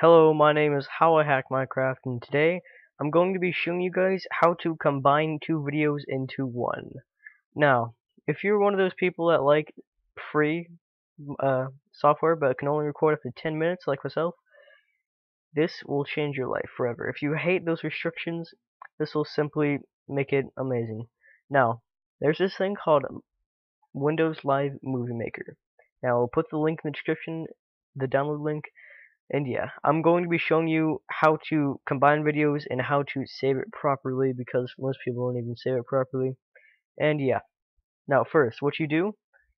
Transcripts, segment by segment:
Hello, my name is How I Hack Minecraft, and today I'm going to be showing you guys how to combine two videos into one. Now, if you're one of those people that like free uh, software but can only record up to 10 minutes like myself, this will change your life forever. If you hate those restrictions, this will simply make it amazing. Now, there's this thing called Windows Live Movie Maker. Now, I'll put the link in the description, the download link, and yeah, I'm going to be showing you how to combine videos and how to save it properly because most people don't even save it properly. And yeah. Now first, what you do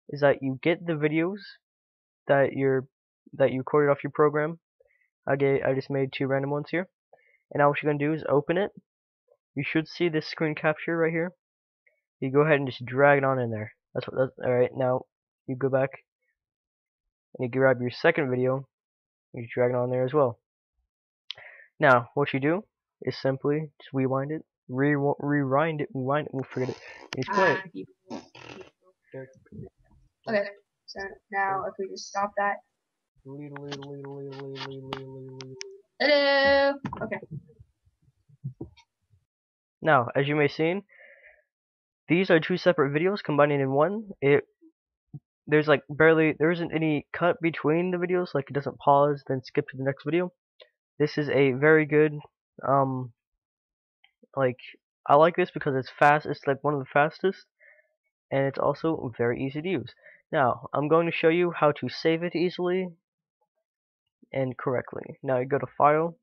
is that you get the videos that you're that you recorded off your program. I get I just made two random ones here. And now what you're gonna do is open it. You should see this screen capture right here. You go ahead and just drag it on in there. That's what that's alright, now you go back and you grab your second video you drag it on there as well. Now, what you do is simply just rewind it, re rewind it, rewind it, we'll forget it, just play it. Okay, so now if we just stop that. Hello! Okay. Now, as you may have seen, these are two separate videos combining in one. It there's like barely there isn't any cut between the videos like it doesn't pause then skip to the next video. This is a very good um like I like this because it's fast it's like one of the fastest and it's also very easy to use. Now I'm going to show you how to save it easily and correctly. Now you go to file.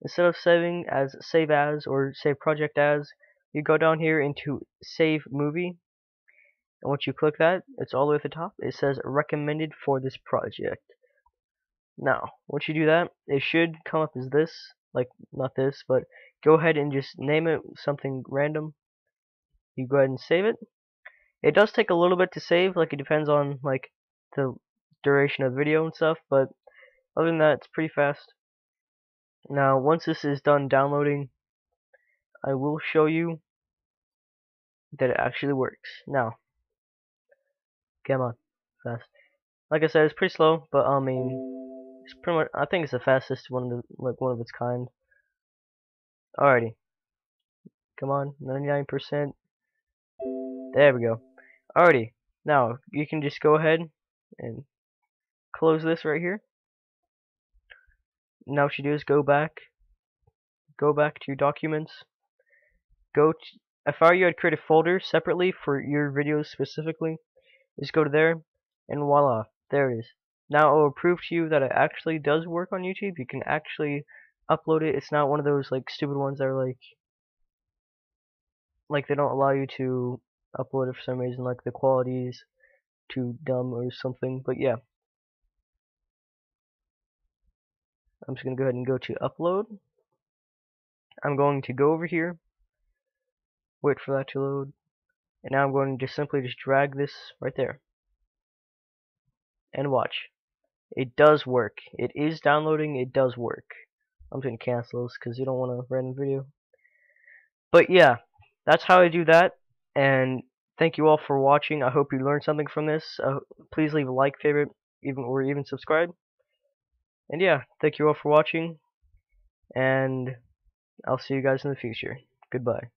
Instead of saving as save as or save project as you go down here into save movie and once you click that it's all the way at the top. It says recommended for this project. Now once you do that it should come up as this. Like not this but go ahead and just name it something random. You go ahead and save it. It does take a little bit to save like it depends on like the duration of the video and stuff but other than that it's pretty fast. Now once this is done downloading I will show you that it actually works. Now Come on, fast. Like I said, it's pretty slow, but I mean, it's pretty much. I think it's the fastest one of the like one of its kind. Alrighty, come on, 99%. There we go. Alrighty, now you can just go ahead and close this right here. Now what you do is go back, go back to your documents, go to, if I were you, I'd create a folder separately for your videos specifically just go to there, and voila, there it is. Now I will prove to you that it actually does work on YouTube. You can actually upload it. It's not one of those like stupid ones that are like like they don't allow you to upload it for some reason like the quality is too dumb or something but yeah I'm just gonna go ahead and go to upload I'm going to go over here wait for that to load and now I'm going to simply just drag this right there. And watch. It does work. It is downloading. It does work. I'm going to cancel this because you don't want a random video. But yeah, that's how I do that. And thank you all for watching. I hope you learned something from this. Uh, please leave a like, favorite, even or even subscribe. And yeah, thank you all for watching. And I'll see you guys in the future. Goodbye.